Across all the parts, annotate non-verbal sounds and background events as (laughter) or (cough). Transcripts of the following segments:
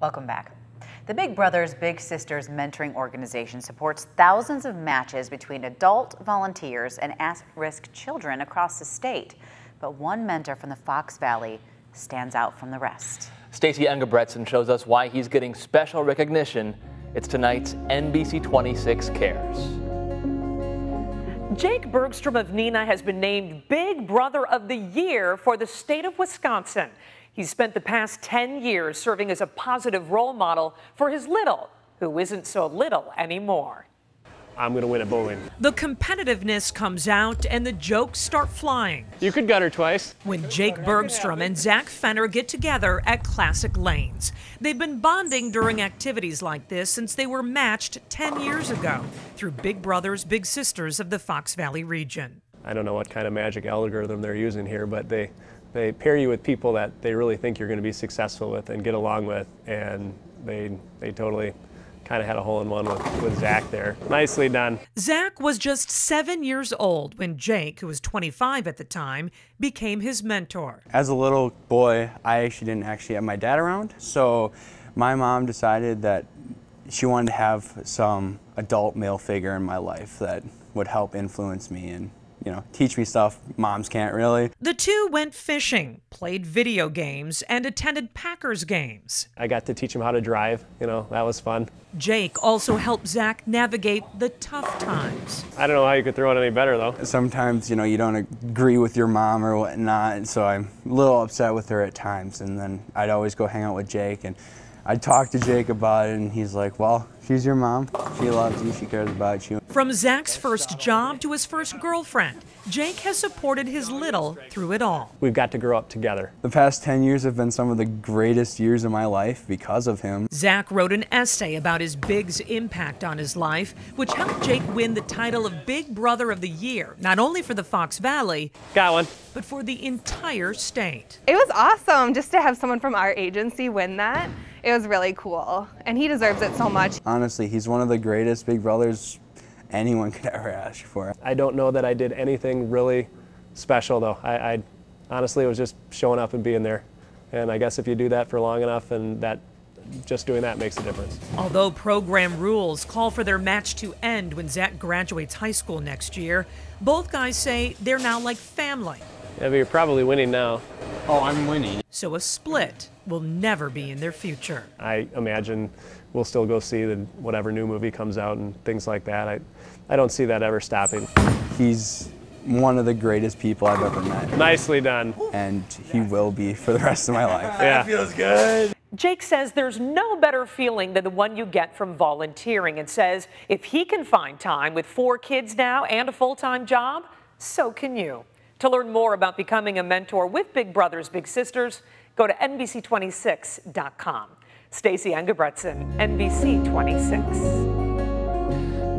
Welcome back. The Big Brothers Big Sisters mentoring organization supports thousands of matches between adult volunteers and at-risk children across the state. But one mentor from the Fox Valley stands out from the rest. Stacy Engebretson shows us why he's getting special recognition. It's tonight's NBC 26 Cares. Jake Bergstrom of Neenah has been named Big Brother of the Year for the state of Wisconsin. He's spent the past 10 years serving as a positive role model for his little, who isn't so little anymore. I'm going to win at bowling. The competitiveness comes out and the jokes start flying. You could gut her twice. When Jake Bergstrom and Zach Fenner get together at Classic Lanes. They've been bonding during activities like this since they were matched 10 years ago through Big Brothers Big Sisters of the Fox Valley region. I don't know what kind of magic algorithm they're using here, but they they pair you with people that they really think you're going to be successful with and get along with, and they they totally kind of had a hole in one with, with Zach there. Nicely done. Zach was just seven years old when Jake, who was 25 at the time, became his mentor. As a little boy, I actually didn't actually have my dad around, so my mom decided that she wanted to have some adult male figure in my life that would help influence me and you know, teach me stuff moms can't really. The two went fishing, played video games, and attended Packers games. I got to teach him how to drive, you know, that was fun. Jake also helped Zach navigate the tough times. I don't know how you could throw it any better though. Sometimes, you know, you don't agree with your mom or whatnot, and so I'm a little upset with her at times, and then I'd always go hang out with Jake and I'd talk to Jake about it, and he's like, well, she's your mom. She loves you. She cares about you. From Zach's first job to his first girlfriend, Jake has supported his little through it all. We've got to grow up together. The past 10 years have been some of the greatest years of my life because of him. Zach wrote an essay about his Big's impact on his life, which helped Jake win the title of Big Brother of the Year, not only for the Fox Valley, got one, but for the entire state. It was awesome just to have someone from our agency win that. It was really cool, and he deserves it so much. Honestly, he's one of the greatest big brothers anyone (laughs) could ever ask for. I don't know that I did anything really special though. I, I honestly it was just showing up and being there. And I guess if you do that for long enough and that just doing that makes a difference. Although program rules call for their match to end when Zach graduates high school next year, both guys say they're now like family. Yeah, but you're probably winning now. Oh, I'm winning. So a split will never be in their future. I imagine we'll still go see the, whatever new movie comes out and things like that. I, I don't see that ever stopping. He's one of the greatest people I've ever met. Nicely done. And he will be for the rest of my life. Yeah. That feels good. Jake says there's no better feeling than the one you get from volunteering and says if he can find time with four kids now and a full-time job, so can you. To learn more about becoming a mentor with Big Brothers Big Sisters, go to NBC26.com. Stacey Engebretson, NBC 26.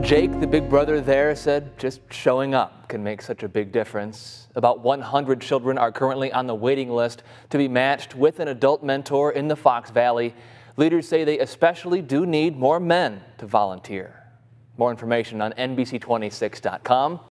Jake, the big brother there, said just showing up can make such a big difference. About 100 children are currently on the waiting list to be matched with an adult mentor in the Fox Valley. Leaders say they especially do need more men to volunteer. More information on NBC26.com.